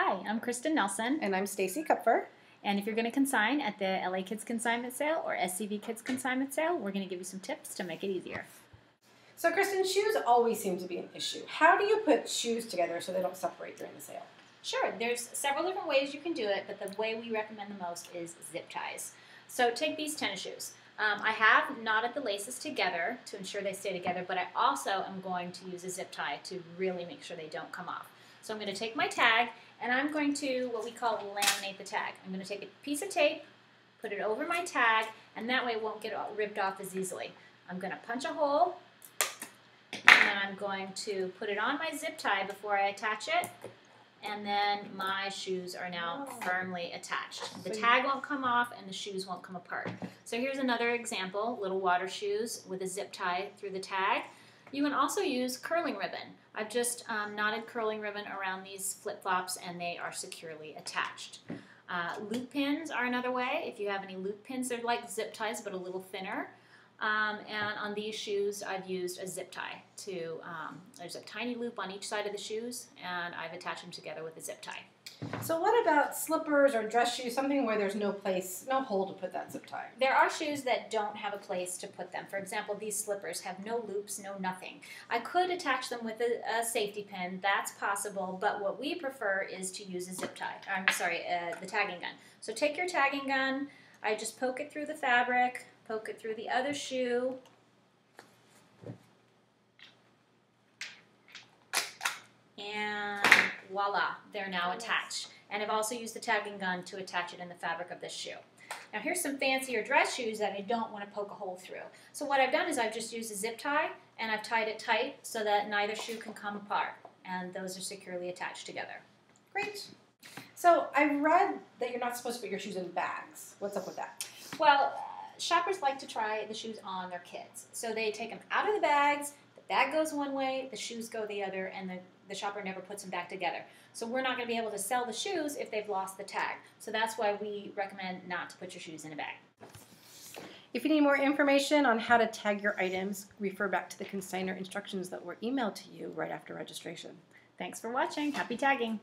Hi, I'm Kristen Nelson, And I'm Stacy Kupfer. and if you're going to consign at the LA Kids Consignment Sale or SCV Kids Consignment Sale, we're going to give you some tips to make it easier. So, Kristen, shoes always seem to be an issue. How do you put shoes together so they don't separate during the sale? Sure, there's several different ways you can do it, but the way we recommend the most is zip ties. So take these tennis shoes. Um, I have knotted the laces together to ensure they stay together, but I also am going to use a zip tie to really make sure they don't come off. So I'm going to take my tag and I'm going to what we call laminate the tag. I'm going to take a piece of tape, put it over my tag, and that way it won't get ripped off as easily. I'm going to punch a hole, and then I'm going to put it on my zip tie before I attach it, and then my shoes are now Oh. firmly attached. The tag won't come off and the shoes won't come apart. So here's another example, little water shoes with a zip tie through the tag. You can also use curling ribbon. I've just um, knotted curling ribbon around these flip-flops and they are securely attached. Uh, loop pins are another way. If you have any loop pins, they're like zip ties but a little thinner. Um, and on these shoes, I've used a zip tie to, um, there's a tiny loop on each side of the shoes, and I've attached them together with a zip tie. So, what about slippers or dress shoes, something where there's no place, no hole to put that zip tie? There are shoes that don't have a place to put them. For example, these slippers have no loops, no nothing. I could attach them with a, a safety pin, that's possible, but what we prefer is to use a zip tie. I'm sorry, uh, the tagging gun. So take your tagging gun, I just poke it through the fabric, poke it through the other shoe, and voila, they're now attached. And I've also used the tagging gun to attach it in the fabric of this shoe. Now here's some fancier dress shoes that I don't want to poke a hole through. So what I've done is I've just used a zip tie and I've tied it tight so that neither shoe can come apart and those are securely attached together. Great. So, I read that you're not supposed to put your shoes in bags. What's up with that? Well, shoppers like to try the shoes on their kids. So they take them out of the bags, the bag goes one way, the shoes go the other, and the, the shopper never puts them back together. So we're not going to be able to sell the shoes if they've lost the tag. So that's why we recommend not to put your shoes in a bag. If you need more information on how to tag your items, refer back to the consigner instructions that were emailed to you right after registration. Thanks for watching. Happy tagging.